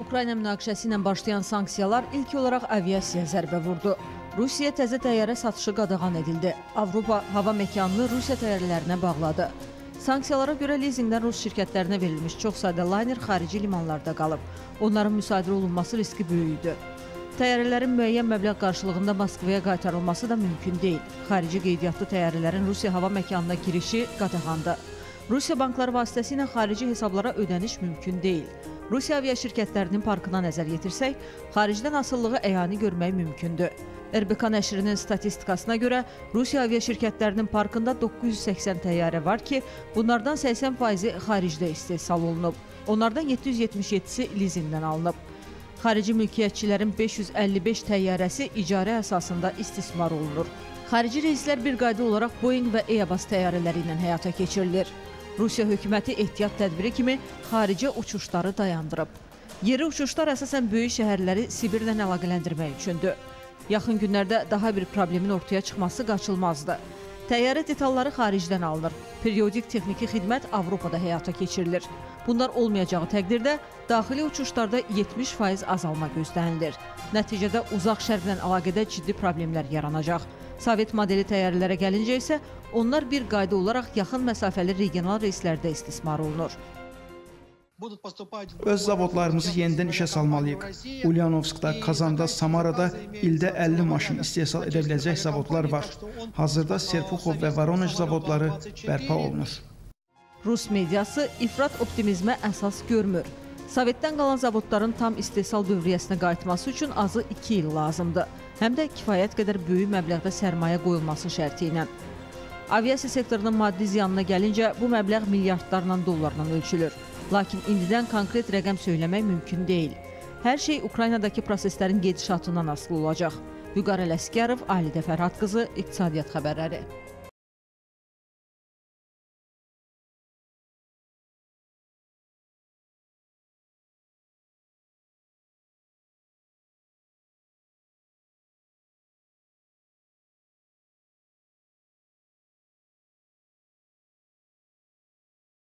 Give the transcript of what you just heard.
Ukrayna münaqişəsi ilə başlayan sanksiyalar ilk olaraq aviasiyaya zərbə vurdu. Rusiya təzə təyyarə satışı qadağan edildi. Avropa hava məkanını Rusiya təyyarələrinə bağladı. Sanksiyalara görə lizinqdən rus şirkətlərinə verilmiş çox sayda layner xarici limanlarda qalıb. Onların müsadirə olunması riski böyük idi. Təyyarələrin müəyyən məbləğ qarşılığında Moskvaya qaytarılması da mümkün deyil. Xarici qeydiyyatlı təyyarələrin Rusiya hava məkanına girişi qadağandır. Rusiya bankları vasitəsilə xarici hesablara ödəniş mümkün deyil. Rusiya aviaşirkətlərinin parkına nəzər yetirsək, xaricdən asılılığı əyani görmək mümkündür. RBK nəşrinin statistikasına görə Rusiya aviaşirkətlərinin parkında 980 təyyarə var ki, bunlardan 80%-i xaricdə istehsal olunub. Onlardan 777-si lizinqdən alınıb. Xarici mülkiyyətçilərin 555 təyyarəsi icarə əsasında istismar olunur. Xarici reyslər bir qayda olaraq Boeing və Airbus təyyarələri ilə həyata keçirilir. Rusiya hökuməti ehtiyat tədbiri kimi xaricə uçuşları dayandırıb. Yeri uçuşlar əsasən böyük şəhərləri Sibirlə əlaqələndirmək üçündür. Yaxın günlərdə daha bir problemin ortaya çıxması qaçılmazdır. Təyyarə detalları xaricdən alınır. Periodik texniki xidmət Avropada həyata keçirilir. Bunlar olmayacağı təqdirdə daxili uçuşlarda 70% azalma gözlənilir. Nəticədə uzaq şərqlə əlaqədə ciddi problemlər yaranacaq. Sovet modeli təyyarələrə gəlincə isə onlar bir qayda olaraq yaxın məsafəli regional reyslərdə istismar olunur. Öz zavodlarımızı yenidən işə salmalıyıq. Ulyanovskda, Kazanda, Samarada ildə 50 maşın istehsal edə biləcək zavodlar var. Hazırda Serpuxov və Voronej zavodları bərpa olunur. Rus mediası ifrat optimizmə əsas görmür. Sovetdən qalan zavodların tam istehsal dövriyyəsinə qayıtması üçün azı 2 il lazımdır. Həm də kifayət qədər böyük məbləğdə sərmayə qoyulması şərti ilə. Aviasiya sektorunun maddi ziyanına gəlincə, bu məbləğ milyardlarla dollarla ölçülür. Lakin indidən konkret rəqəm söyləmək mümkün deyil. Hər şey Ukraynadakı proseslərin gedişatından asılı olacaq. Vüqar Ələsgərov, Alidə Fərhad qızı, İqtisadiyyat xəbərləri.